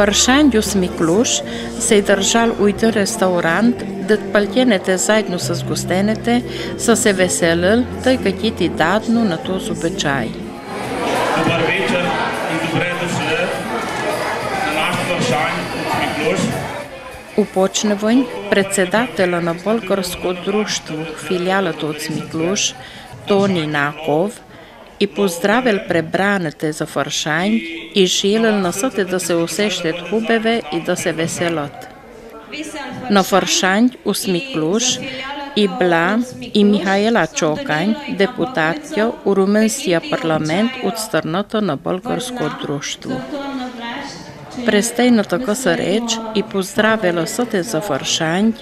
Фаршандюс Миклуш се е държал уйда ресторант, дът палтенете заедно с гостенете са се веселил, тъй като ти дадно на този обичай. Добър вечер и добре дошли на нашето вършание от Миклуш. Упочневън председателя на Българско друштво, филиалът от Смиклуш, Тони Наков, и поздравил пребраните за фаршань и желал насъте да се усещат хубаве и да се веселят. На фаршань у Смиклуш и Бла и Михаела Чокань, депутатя у Руменския парламент от страната на Българско друштво. През тейната къса реч и поздравила съте за фаршань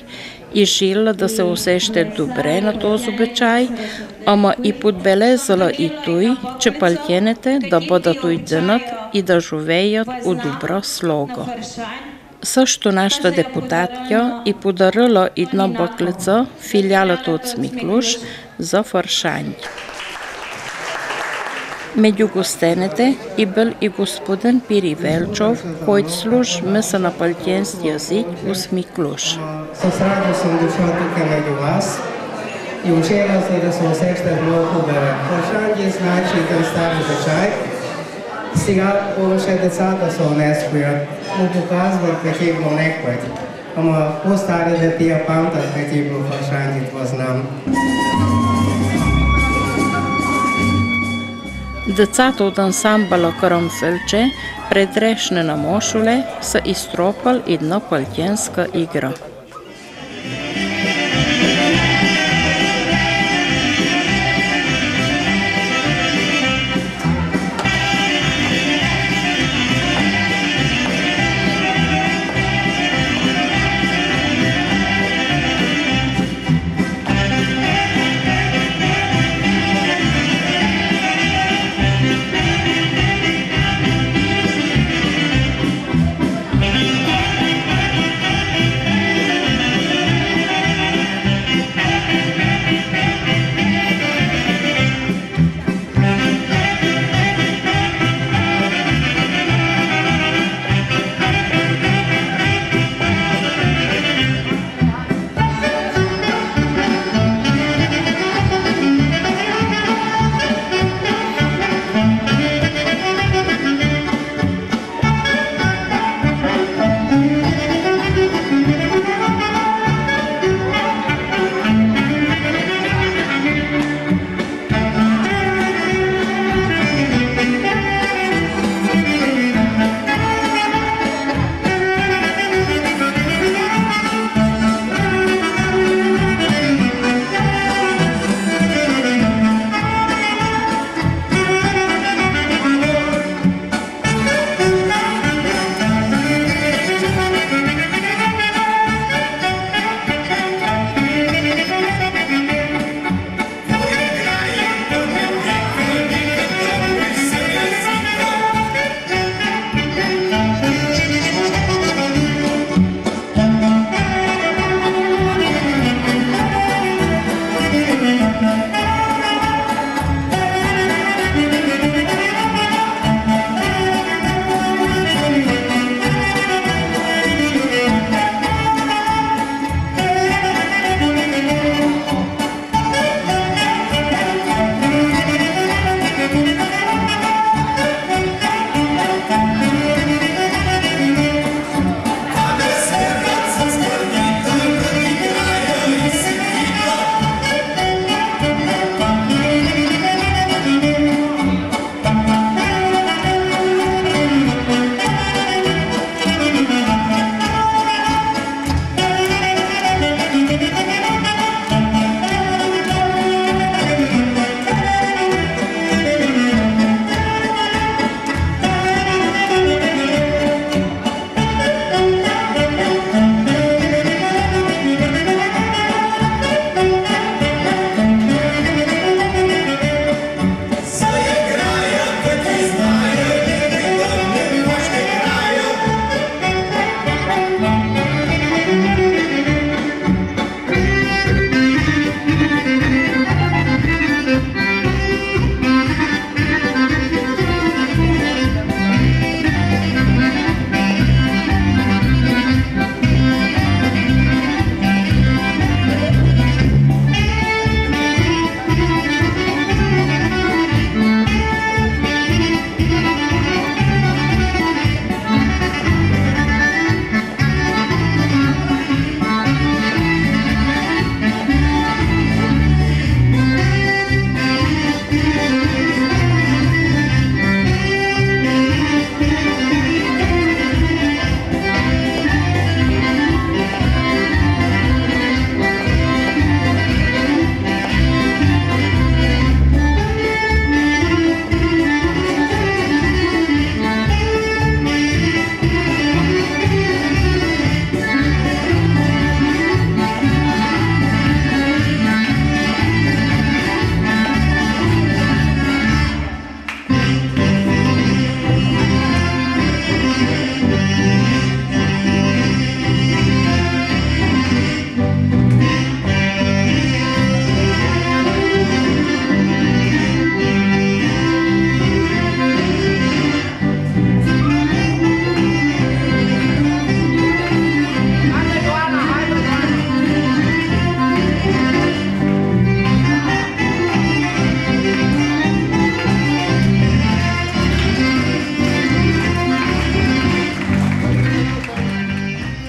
и жила да се усеща добре на този обичай, ама и подбелезала и той, че палтенете да бъдат уйденат и да живеят у добра слога. Също нашата депутатка и подарила една бъклица филиалата от Смиклуш за фаршань. Među gostенете и бил и господин Пири Велчов, който служ миса на палтенски язик у Смиклуш. С радост съм дошъл тук между вас и учена се да се усещат много хубаво. Фаршанги значи един стар обичай. Сега повече децата се унескоят, му показват какви го некват. Ама по-стари да тия памтат какви го фаршанги, това знам. Децата от ансамбъла Карамфелче предрешне на Мошуле са изтропал една палтенска игра.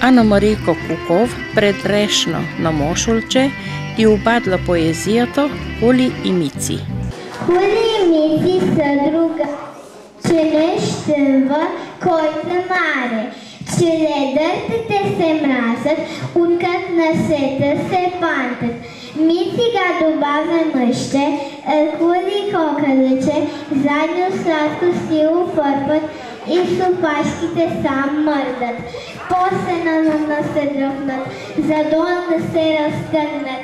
Ана Марийко Куков предрешно на Мошулче и обадла поезията Хули и Мици. Хули и Мици са друга, че не щъва, кой са маре, че ледъртите се мразят, откът на света се пантат. Мици га добавя мъще, хули кокалече, задньо сладко си фърпат и супашките сам мърдат. После на се дръпнат, задолно се разкънат,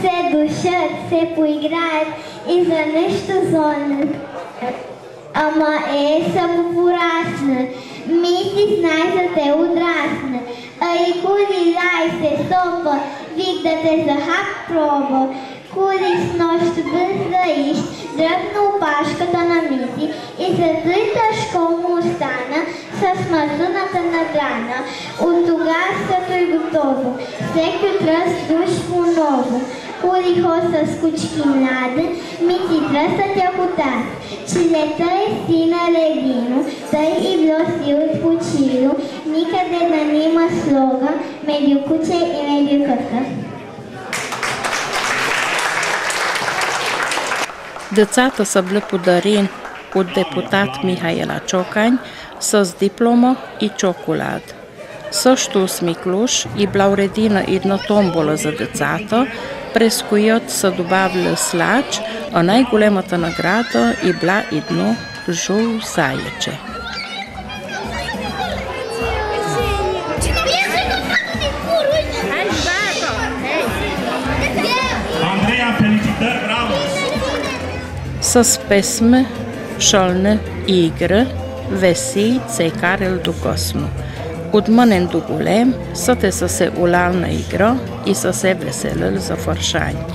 се душат, се поиграят и за нещо зонат. Ама е само пораснат, мисли знай за те отрасна, а и куди лай се сопа, вик да те за хак проба, куди с нощ без да ищ, дръпна опашката на миси и за тъй тъжко му остана с мазуната на грана. От тогава като е готово, всеки тръст душ по-ново. Куди хоса с кучки младе, мити тръстът я котат. Чилета е сина легино, тъй и било си отпочило, никъде да нима слога, медио куче и медио къта. Decata so bile podarjen od deputat Mihajla Čokanj so z diplomo i čokolad. Soštus Mikloš je bila uredila jedno tombolo za decato, prez kojot so dobavili slač, a najgolemata nagrada je bila jedno žol zaječe. Să spesme, șolne, igră, vesi, care îl ducosmu. Udmănen dugulem, să te să se ulalnă igro i să se veselăl zăfărșani.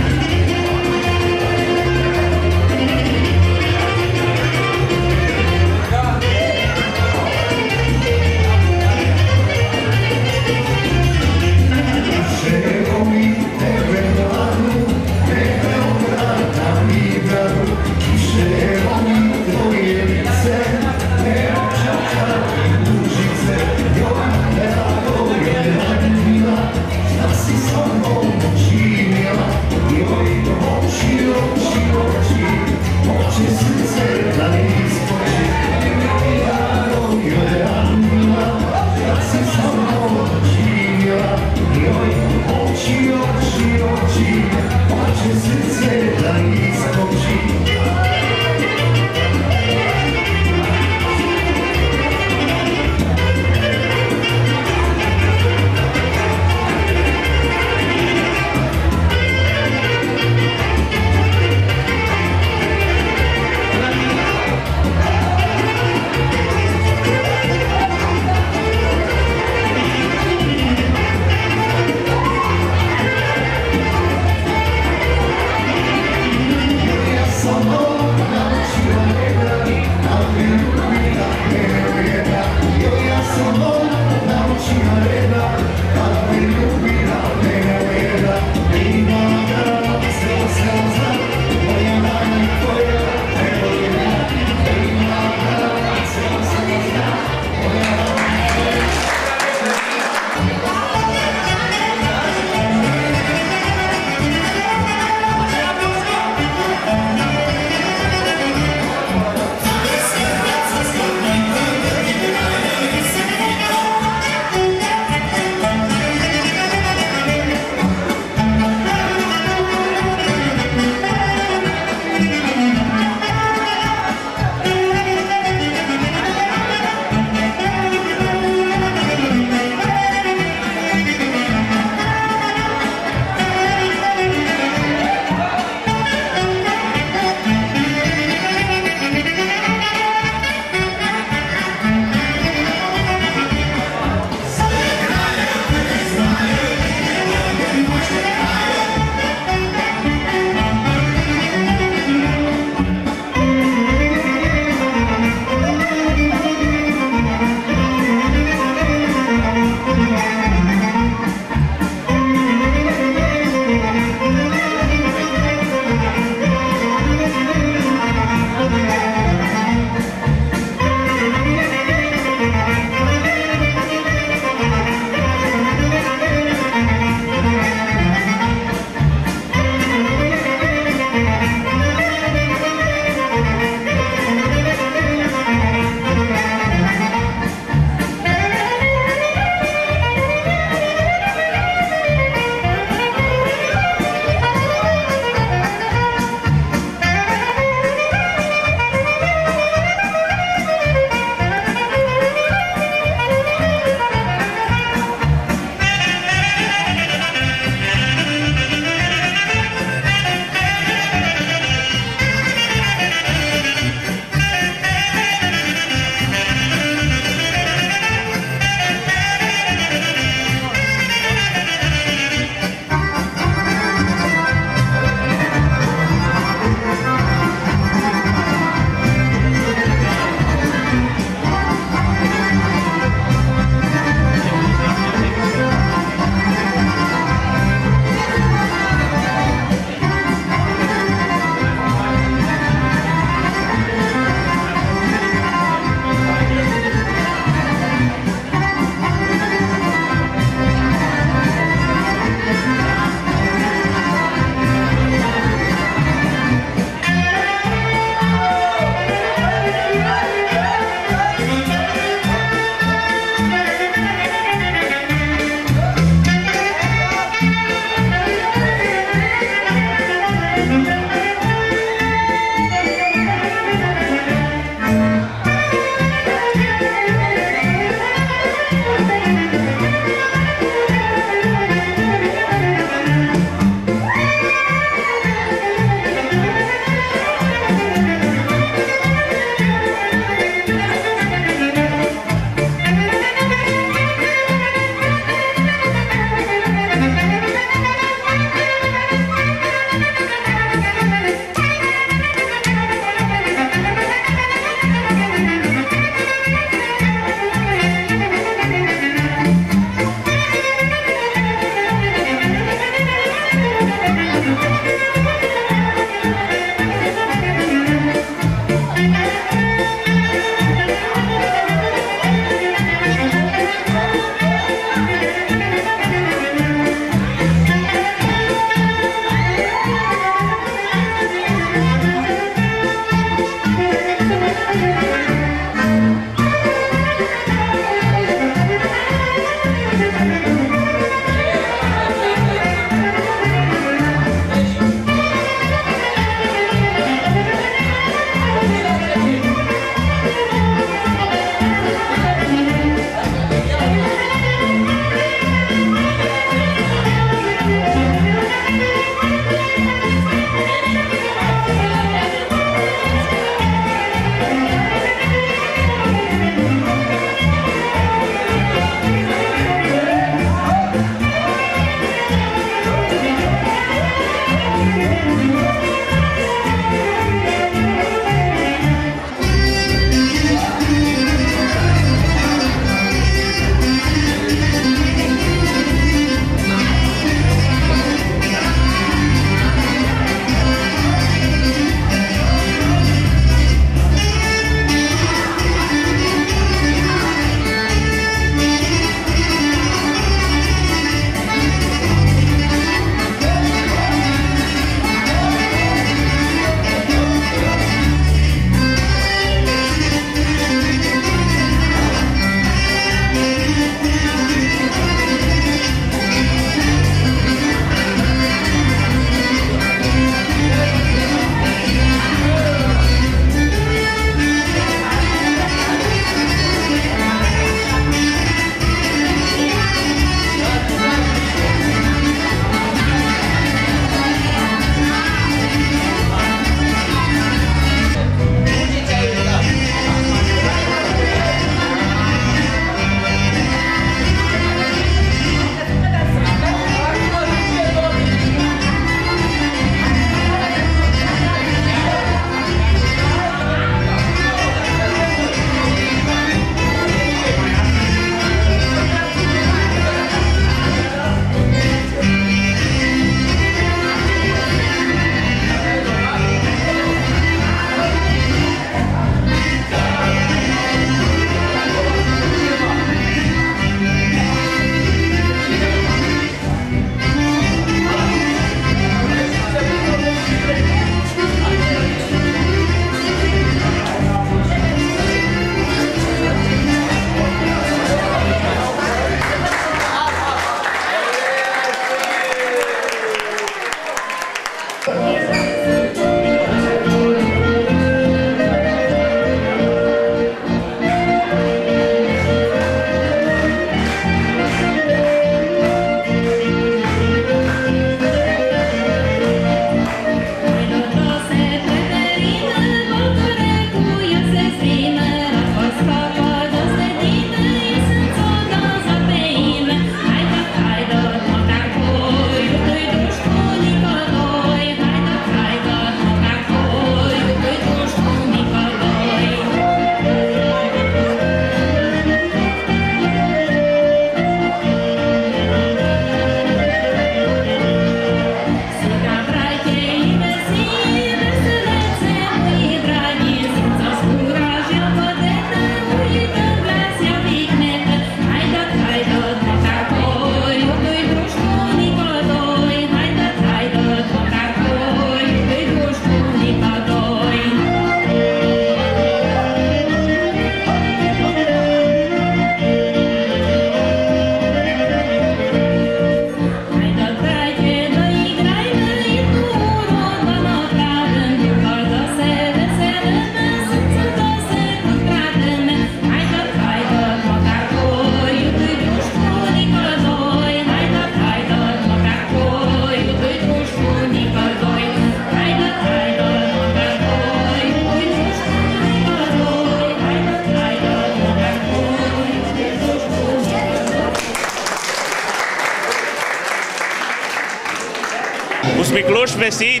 Се,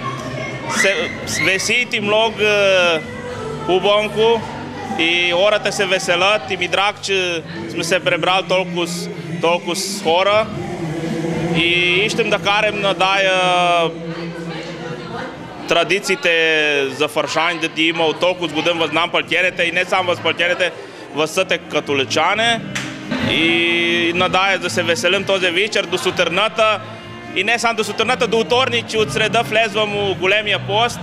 весит им лог хубонко и хората се веселят. И ми драг, че сме се пребрали толкова, толкова хора. И искам да карам на дая традициите за фаршань да ти има от толкова годин възнам палтерите и не само въз палтерите, възсъте католичане и надая да се веселим този вечер до сутерната и не само до сутерната, до уторни, че от среда влезвам у големия пост.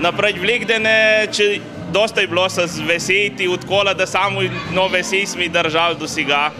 Напред Великдене, че доста е било с весиите от кола да само но веси сме държали до сега.